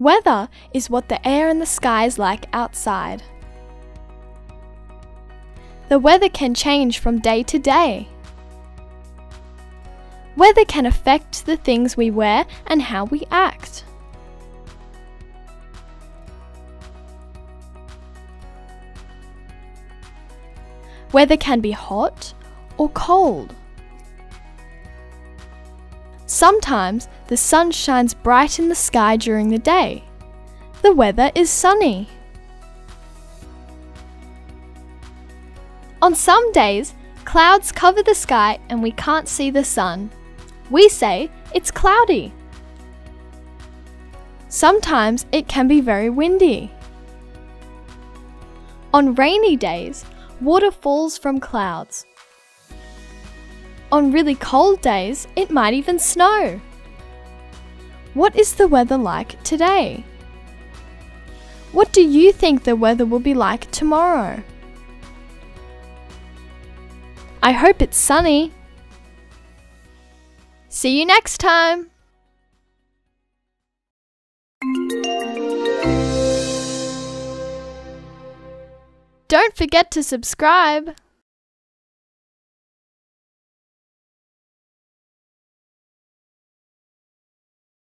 Weather is what the air and the sky is like outside. The weather can change from day to day. Weather can affect the things we wear and how we act. Weather can be hot or cold. Sometimes the sun shines bright in the sky during the day. The weather is sunny. On some days, clouds cover the sky and we can't see the sun. We say it's cloudy. Sometimes it can be very windy. On rainy days, water falls from clouds. On really cold days, it might even snow. What is the weather like today? What do you think the weather will be like tomorrow? I hope it's sunny. See you next time! Don't forget to subscribe!